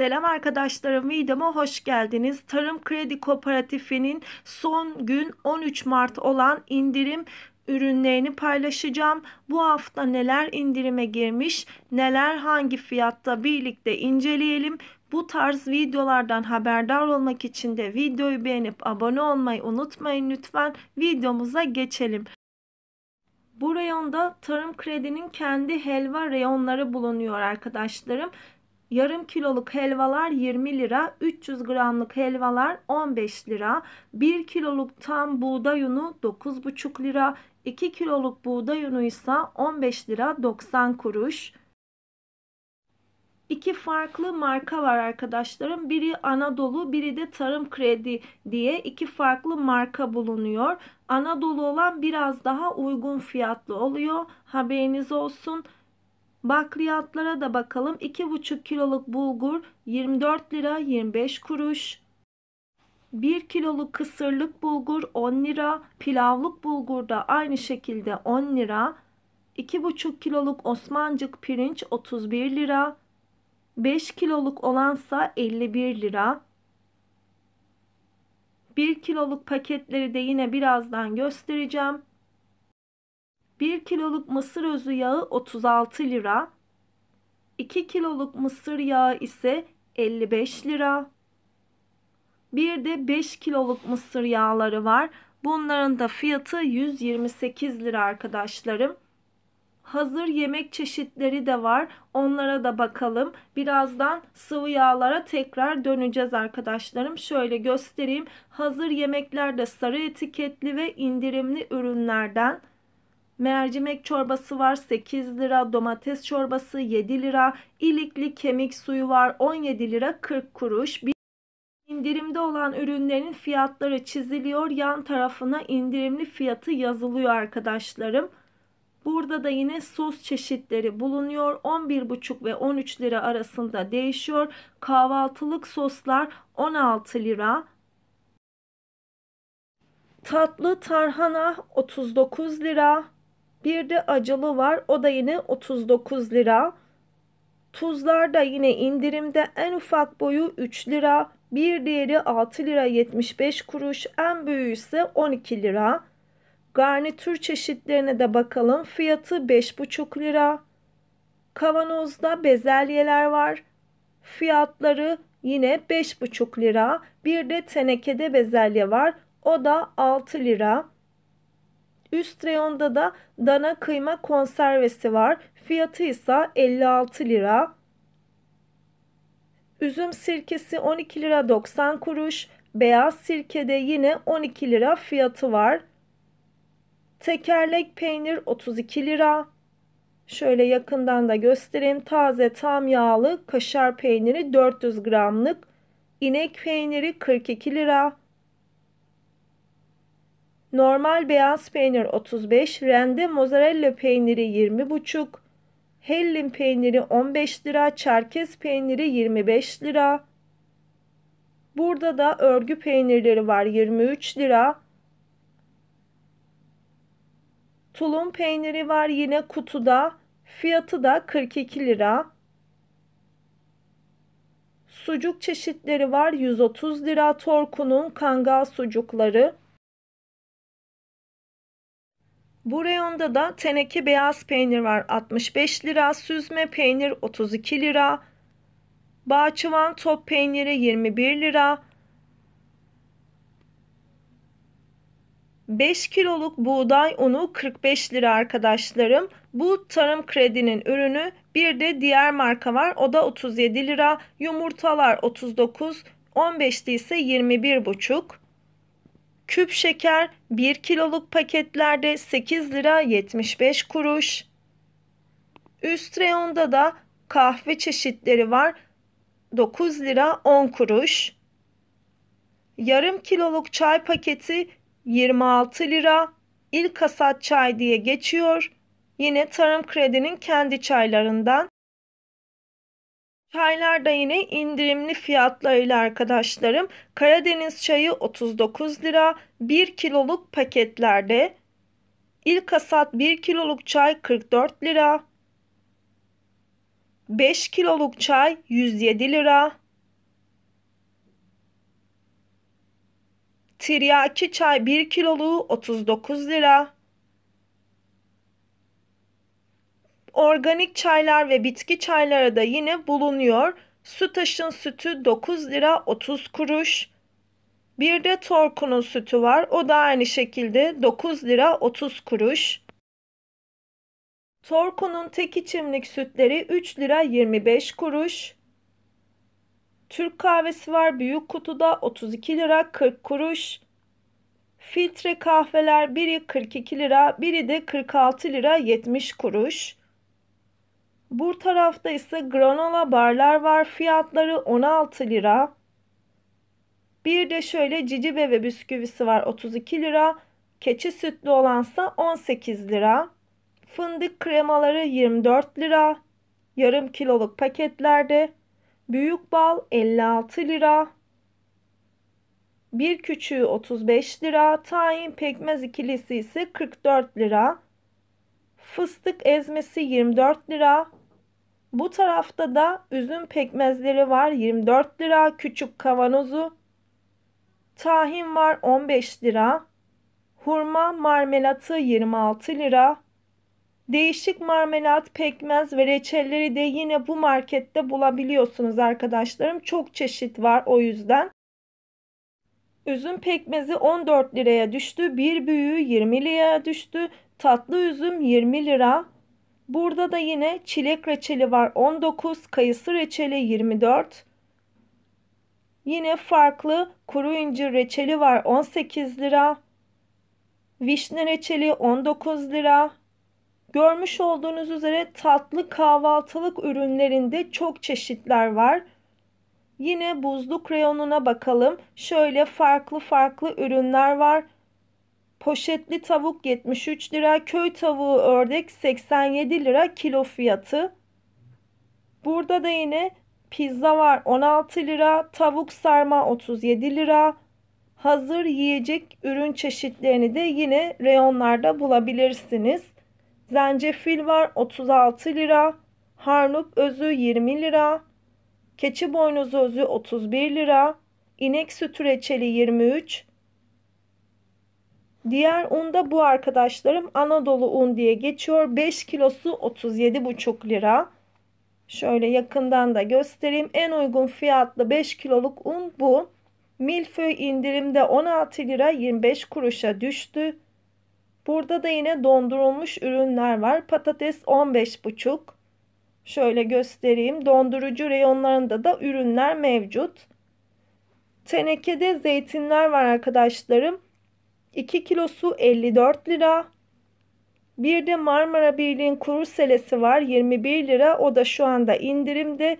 Selam arkadaşlarım videoma hoş geldiniz. Tarım Kredi Kooperatifi'nin son gün 13 Mart olan indirim ürünlerini paylaşacağım. Bu hafta neler indirime girmiş, neler hangi fiyatta birlikte inceleyelim. Bu tarz videolardan haberdar olmak için de videoyu beğenip abone olmayı unutmayın lütfen. Videomuza geçelim. Bu reyonda Tarım Kredi'nin kendi helva reyonları bulunuyor arkadaşlarım. Yarım kiloluk helvalar 20 lira, 300 gramlık helvalar 15 lira, 1 kiloluk tam buğday unu 9,5 lira, 2 kiloluk buğday unu ise 15 lira 90 kuruş. İki farklı marka var arkadaşlarım. Biri Anadolu, biri de Tarım Kredi diye iki farklı marka bulunuyor. Anadolu olan biraz daha uygun fiyatlı oluyor. Haberiniz olsun. Bakliyatlara da bakalım. 2,5 kiloluk bulgur 24 lira 25 kuruş. 1 kiloluk kısırlık bulgur 10 lira. Pilavlık bulgur da aynı şekilde 10 lira. 2,5 kiloluk Osmancık pirinç 31 lira. 5 kiloluk olansa 51 lira. 1 kiloluk paketleri de yine birazdan göstereceğim. 1 kiloluk mısır özü yağı 36 lira. 2 kiloluk mısır yağı ise 55 lira. Bir de 5 kiloluk mısır yağları var. Bunların da fiyatı 128 lira arkadaşlarım. Hazır yemek çeşitleri de var. Onlara da bakalım. Birazdan sıvı yağlara tekrar döneceğiz arkadaşlarım. Şöyle göstereyim. Hazır yemeklerde sarı etiketli ve indirimli ürünlerden Mercimek çorbası var 8 lira, domates çorbası 7 lira, ilikli kemik suyu var 17 lira 40 kuruş. İndirimde olan ürünlerin fiyatları çiziliyor. Yan tarafına indirimli fiyatı yazılıyor arkadaşlarım. Burada da yine sos çeşitleri bulunuyor. 11,5 ve 13 lira arasında değişiyor. Kahvaltılık soslar 16 lira. Tatlı tarhana 39 lira. Bir de acılı var. O da yine 39 lira. Tuzlar da yine indirimde en ufak boyu 3 lira. Bir diğeri 6 lira 75 kuruş. En büyüğü ise 12 lira. Garnitür çeşitlerine de bakalım. Fiyatı 5,5 lira. Kavanozda bezelyeler var. Fiyatları yine 5,5 lira. Bir de tenekede bezelye var. O da 6 lira. Üst reyonda da dana kıyma konservesi var. Fiyatı ise 56 lira. Üzüm sirkesi 12 lira 90 kuruş. Beyaz sirkede yine 12 lira fiyatı var. Tekerlek peynir 32 lira. Şöyle yakından da göstereyim. Taze tam yağlı kaşar peyniri 400 gramlık. İnek peyniri 42 lira. Normal beyaz peynir 35, rende mozzarella peyniri 20,5, hellim peyniri 15 lira, çerkez peyniri 25 lira. Burada da örgü peynirleri var 23 lira. Tulum peyniri var yine kutuda. Fiyatı da 42 lira. Sucuk çeşitleri var 130 lira. Torku'nun kangal sucukları. Bu reyonda da teneke beyaz peynir var 65 lira, süzme peynir 32 lira, bahçıvan top peyniri 21 lira, 5 kiloluk buğday unu 45 lira arkadaşlarım. Bu tarım kredinin ürünü. Bir de diğer marka var. O da 37 lira. Yumurtalar 39. 15'te ise 21,5. Küp şeker 1 kiloluk paketlerde 8 lira 75 kuruş. Üst reyonda da kahve çeşitleri var. 9 lira 10 kuruş. Yarım kiloluk çay paketi 26 lira. İlk hasat çay diye geçiyor. Yine Tarım Kredi'nin kendi çaylarından. Çaylar da yine indirimli fiyatlarıyla arkadaşlarım. Karadeniz çayı 39 lira. 1 kiloluk paketlerde. İlk hasat 1 kiloluk çay 44 lira. 5 kiloluk çay 107 lira. Tiryaki çay 1 kiloluğu 39 lira. Organik çaylar ve bitki çayları da yine bulunuyor. Sütaş'ın sütü 9 lira 30 kuruş. Bir de Torku'nun sütü var. O da aynı şekilde 9 lira 30 kuruş. Torku'nun tek içimlik sütleri 3 lira 25 kuruş. Türk kahvesi var büyük kutuda 32 lira 40 kuruş. Filtre kahveler biri 42 lira, biri de 46 lira 70 kuruş. Bu tarafta ise granola barlar var. Fiyatları 16 lira. Bir de şöyle cici bebe bisküvisi var 32 lira. Keçi sütlü olansa 18 lira. Fındık kremaları 24 lira. Yarım kiloluk paketlerde. Büyük bal 56 lira. Bir küçüğü 35 lira. Tahin pekmez ikilisi ise 44 lira. Fıstık ezmesi 24 lira. Bu tarafta da üzüm pekmezleri var 24 lira. Küçük kavanozu. Tahin var 15 lira. Hurma marmelatı 26 lira. Değişik marmelat, pekmez ve reçelleri de yine bu markette bulabiliyorsunuz arkadaşlarım. Çok çeşit var o yüzden. Üzüm pekmezi 14 liraya düştü. Bir büyüğü 20 liraya düştü. Tatlı üzüm 20 lira. Burada da yine çilek reçeli var 19, kayısı reçeli 24. Yine farklı kuru incir reçeli var 18 lira. Vişne reçeli 19 lira. Görmüş olduğunuz üzere tatlı kahvaltılık ürünlerinde çok çeşitler var. Yine buzluk reyonuna bakalım. Şöyle farklı farklı ürünler var. Poşetli tavuk 73 lira, köy tavuğu ördek 87 lira kilo fiyatı. Burada da yine pizza var 16 lira, tavuk sarma 37 lira. Hazır yiyecek ürün çeşitlerini de yine reyonlarda bulabilirsiniz. Zencefil var 36 lira. Harnup özü 20 lira. Keçi boynuzu özü 31 lira. İnek sütü reçeli 23. Diğer un da bu arkadaşlarım Anadolu un diye geçiyor. 5 kilosu 37,5 lira. Şöyle yakından da göstereyim. En uygun fiyatlı 5 kiloluk un bu. Milföy indirimde 16 lira 25 kuruşa düştü. Burada da yine dondurulmuş ürünler var. Patates 15,5. Şöyle göstereyim. Dondurucu reyonlarında da ürünler mevcut. Tenekede zeytinler var arkadaşlarım. 2 kilosu 54 lira. Bir de Marmara Birliği'nin kuru selesi var 21 lira. O da şu anda indirimde.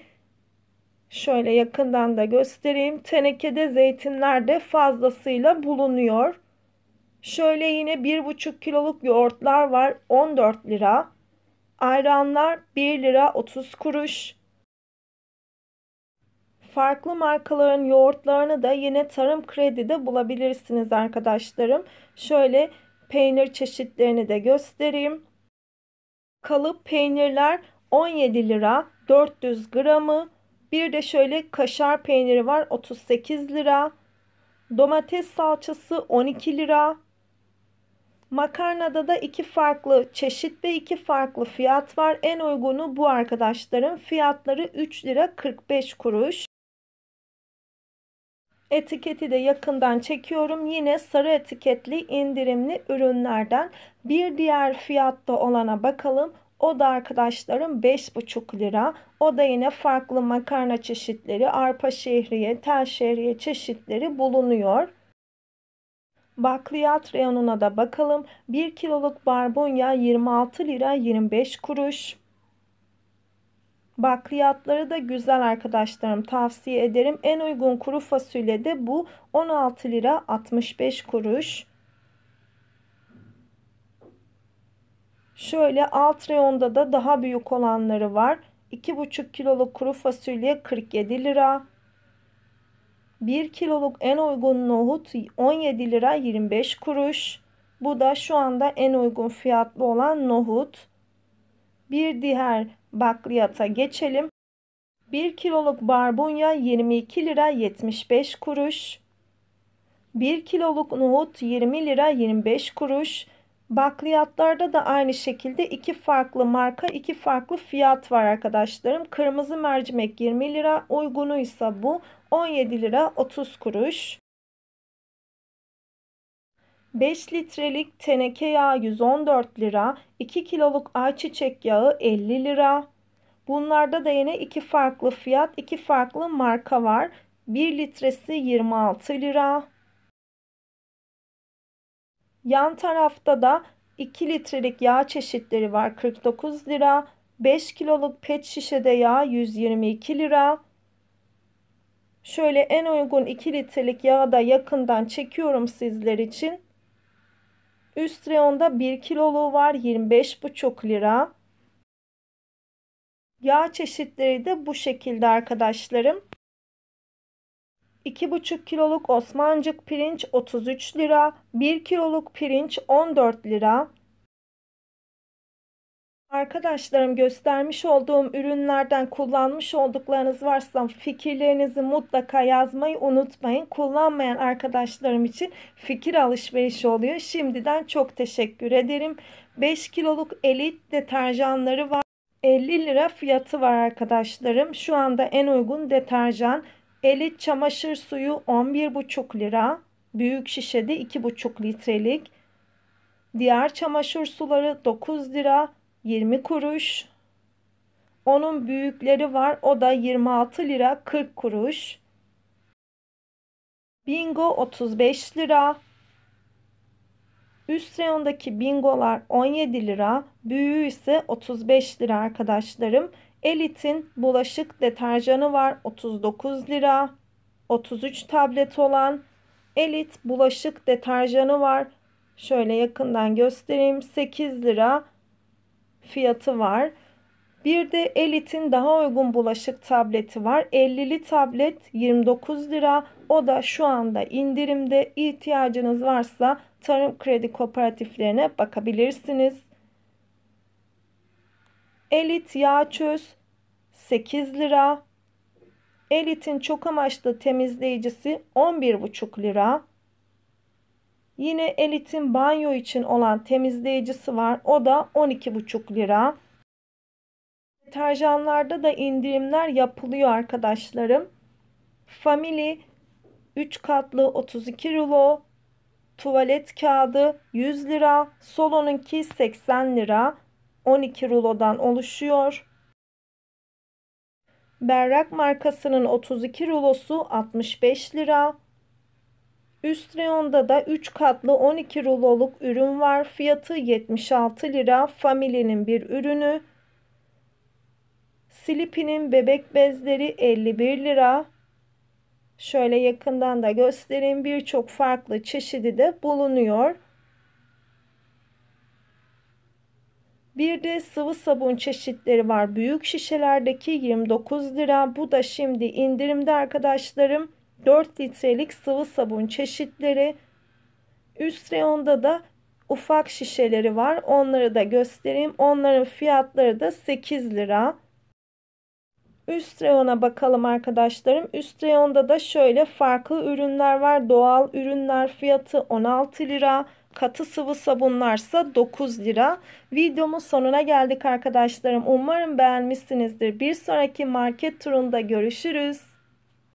Şöyle yakından da göstereyim. Tenekede zeytinler de fazlasıyla bulunuyor. Şöyle yine 1,5 kiloluk yoğurtlar var 14 lira. Ayranlar 1 lira 30 kuruş. Farklı markaların yoğurtlarını da yine Tarım Kredi'de bulabilirsiniz arkadaşlarım. Şöyle peynir çeşitlerini de göstereyim. Kalıp peynirler 17 lira 400 gramı. Bir de şöyle kaşar peyniri var 38 lira. Domates salçası 12 lira. Makarnada da iki farklı çeşit ve iki farklı fiyat var. En uygunu bu arkadaşlarım. Fiyatları 3 lira 45 kuruş. Etiketi de yakından çekiyorum. Yine sarı etiketli indirimli ürünlerden. Bir diğer fiyatta olana bakalım. O da arkadaşlarım 5,5 lira. O da yine farklı makarna çeşitleri, arpa şehriye, tel şehriye çeşitleri bulunuyor. Bakliyat reyonuna da bakalım. 1 kiloluk barbunya 26 lira 25 kuruş. Bakliyatları da güzel arkadaşlarım tavsiye ederim. En uygun kuru fasulye de bu 16 lira 65 kuruş. Şöyle alt reyonda da daha büyük olanları var. 2,5 kiloluk kuru fasulye 47 lira. 1 kiloluk en uygun nohut 17 lira 25 kuruş. Bu da şu anda en uygun fiyatlı olan nohut. Bir diğer bakliyata geçelim. 1 kiloluk barbunya 22 lira 75 kuruş. 1 kiloluk nohut 20 lira 25 kuruş. Bakliyatlarda da aynı şekilde iki farklı marka, iki farklı fiyat var arkadaşlarım. Kırmızı mercimek 20 lira, uygunu ise bu 17 lira 30 kuruş. 5 litrelik teneke yağı 114 lira, 2 kiloluk ayçiçek yağı 50 lira. Bunlarda da yine iki farklı fiyat, iki farklı marka var. 1 litresi 26 lira. Yan tarafta da 2 litrelik yağ çeşitleri var 49 lira. 5 kiloluk pet şişede yağ 122 lira. Şöyle en uygun 2 litrelik yağı da yakından çekiyorum sizler için. Üst reyonda 1 kiloluğu var 25,5 lira. Yağ çeşitleri de bu şekilde arkadaşlarım. 2,5 kiloluk Osmancık pirinç 33 lira. 1 kiloluk pirinç 14 lira. Arkadaşlarım göstermiş olduğum ürünlerden kullanmış olduklarınız varsa fikirlerinizi mutlaka yazmayı unutmayın. Kullanmayan arkadaşlarım için fikir alışverişi oluyor. Şimdiden çok teşekkür ederim. 5 kiloluk elit deterjanları var. 50 lira fiyatı var arkadaşlarım. Şu anda en uygun deterjan. Elit çamaşır suyu 11,5 lira. Büyük şişede 2,5 litrelik. Diğer çamaşır suları 9 lira 20 kuruş. Onun büyükleri var. O da 26 lira 40 kuruş. Bingo 35 lira. Üst reyondaki bingolar 17 lira. Büyüğü ise 35 lira arkadaşlarım. Elit'in bulaşık deterjanı var 39 lira. 33 tablet olan Elit bulaşık deterjanı var. Şöyle yakından göstereyim. 8 lira fiyatı var. Bir de Elit'in daha uygun bulaşık tableti var. 50'li tablet 29 lira. O da şu anda indirimde. İhtiyacınız varsa tarım kredi kooperatiflerine bakabilirsiniz. Elit yağ çöz 8 lira. Elit'in çok amaçlı temizleyicisi 11,5 lira. Yine Elit'in banyo için olan temizleyicisi var. O da 12,5 lira. Deterjanlarda da indirimler yapılıyor arkadaşlarım. Family 3 katlı 32 rulo. Tuvalet kağıdı 100 lira. Solo'nunki 80 lira. 12 rulodan oluşuyor. Berrak markasının 32 rulosu 65 lira. Üst reyonda da 3 katlı 12 ruloluk ürün var. Fiyatı 76 lira. Family'nin bir ürünü. Sleepy'nin bebek bezleri 51 lira. Şöyle yakından da göstereyim. Birçok farklı çeşidi de bulunuyor. Bir de sıvı sabun çeşitleri var. Büyük şişelerdeki 29 lira. Bu da şimdi indirimde arkadaşlarım. 4 litrelik sıvı sabun çeşitleri. Üst reyonda da ufak şişeleri var. Onları da göstereyim. Onların fiyatları da 8 lira. Üst reyona bakalım arkadaşlarım. Üst reyonda da şöyle farklı ürünler var. Doğal ürünler fiyatı 16 lira. Katı sıvı sabunlarsa 9 lira. Videomun sonuna geldik arkadaşlarım. Umarım beğenmişsinizdir. Bir sonraki market turunda görüşürüz.